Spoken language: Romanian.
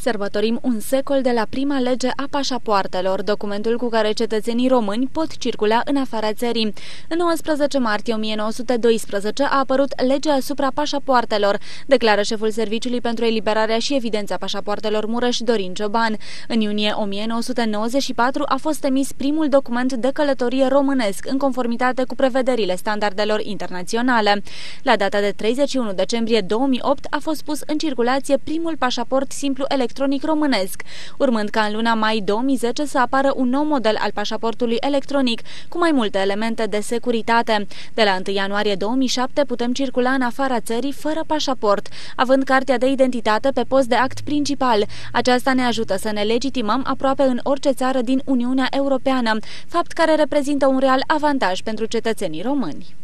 Sărbătorim un secol de la prima lege a pașapoartelor, documentul cu care cetățenii români pot circula în afara țării. În 19 martie 1912 a apărut legea asupra pașapoartelor, declară șeful Serviciului pentru Eliberarea și Evidența Pașapoartelor Mureș Dorin Cioban. În iunie 1994 a fost emis primul document de călătorie românesc, în conformitate cu prevederile standardelor internaționale. La data de 31 decembrie 2008 a fost pus în circulație primul pașaport simplu electronic electronic românesc, urmând ca în luna mai 2010 să apară un nou model al pașaportului electronic cu mai multe elemente de securitate. De la 1 ianuarie 2007 putem circula în afara țării fără pașaport, având cartea de identitate pe post de act principal. Aceasta ne ajută să ne legitimăm aproape în orice țară din Uniunea Europeană, fapt care reprezintă un real avantaj pentru cetățenii români.